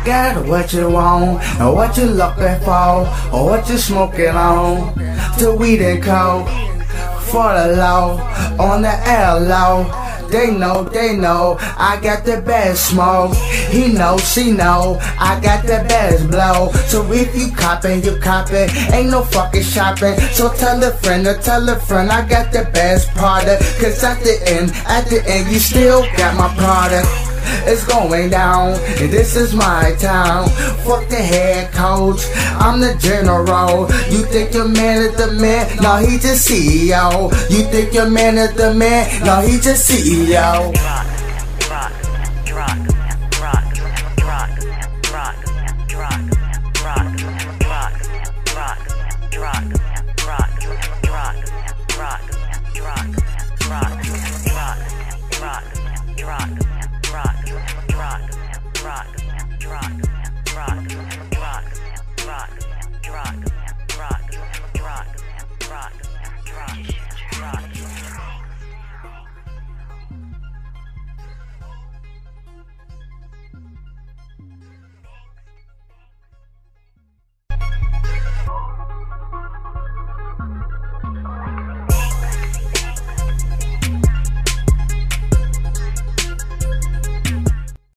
I got what you want, or what you looking for, or what you smoking on. The weed and coke, for the low, on the L. They know, they know, I got the best smoke. He know, she know, I got the best blow. So if you copping, you copping, ain't no fucking shopping. So tell a friend or tell a friend, I got the best product. Cause at the end, at the end, you still got my product. It's going down, and this is my town. Fuck the head coach, I'm the general. You think your man is the man? No, he just CEO. You think your man is the man? No, he just CEO. rock.